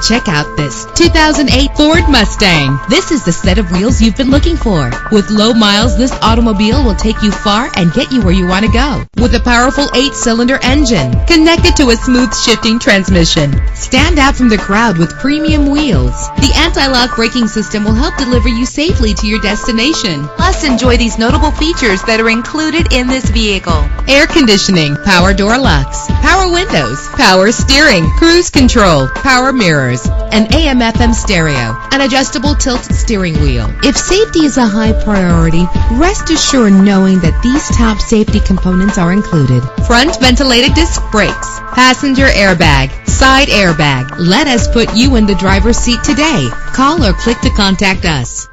Check out this 2008 Ford Mustang. This is the set of wheels you've been looking for. With low miles, this automobile will take you far and get you where you want to go. With a powerful eight-cylinder engine connected to a smooth shifting transmission. Stand out from the crowd with premium wheels. The anti-lock braking system will help deliver you safely to your destination. Plus, enjoy these notable features that are included in this vehicle. Air conditioning, power door locks, power windows, power steering, cruise control, power mirrors, an AM FM stereo, an adjustable tilt steering wheel. If safety is a high priority, rest assured knowing that these top safety components are included. Front ventilated disc brakes, passenger airbag, side airbag. Let us put you in the driver's seat today. Call or click to contact us.